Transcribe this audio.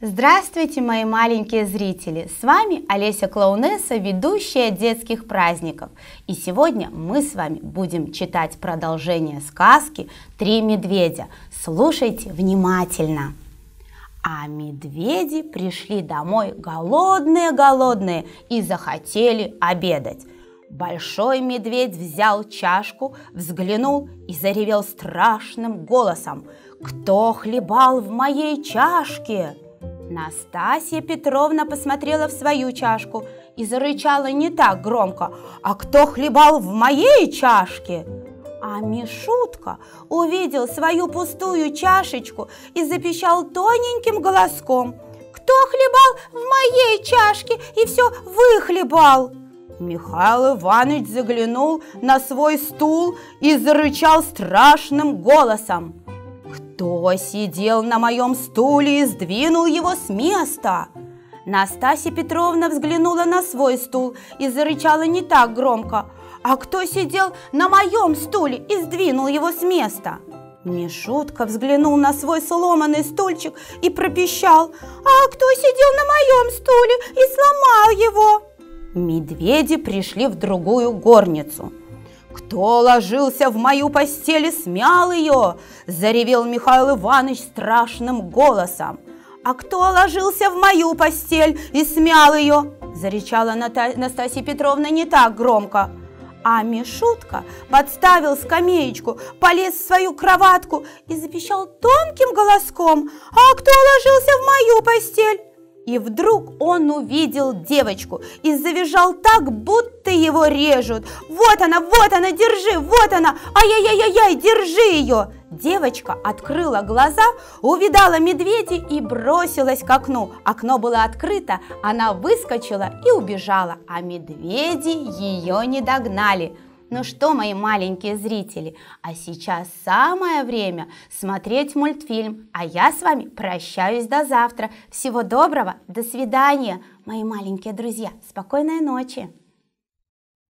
Здравствуйте, мои маленькие зрители! С вами Олеся Клоунесса, ведущая детских праздников. И сегодня мы с вами будем читать продолжение сказки «Три медведя». Слушайте внимательно. А медведи пришли домой голодные-голодные и захотели обедать. Большой медведь взял чашку, взглянул и заревел страшным голосом. «Кто хлебал в моей чашке?» Настасья Петровна посмотрела в свою чашку и зарычала не так громко. «А кто хлебал в моей чашке?» А Мишутка увидел свою пустую чашечку и запищал тоненьким голоском. «Кто хлебал в моей чашке и все выхлебал?» Михаил Иванович заглянул на свой стул и зарычал страшным голосом. Кто сидел на моем стуле и сдвинул его с места? Настасья Петровна взглянула на свой стул и зарычала не так громко. А кто сидел на моем стуле и сдвинул его с места? Мишутка взглянул на свой сломанный стульчик и пропищал. А кто сидел на моем стуле и сломал его? Медведи пришли в другую горницу. «Кто ложился в мою постель и смял ее?» – заревел Михаил Иванович страшным голосом. «А кто ложился в мою постель и смял ее?» – заречала Настасья Петровна не так громко. А Мишутка подставил скамеечку, полез в свою кроватку и запищал тонким голоском. «А кто ложился в мою постель?» И вдруг он увидел девочку и завизжал так, будто его режут. «Вот она, вот она, держи, вот она! Ай-яй-яй-яй, держи ее!» Девочка открыла глаза, увидала медведя и бросилась к окну. Окно было открыто, она выскочила и убежала, а медведи ее не догнали – ну что, мои маленькие зрители, а сейчас самое время смотреть мультфильм. А я с вами прощаюсь до завтра. Всего доброго, до свидания, мои маленькие друзья. Спокойной ночи.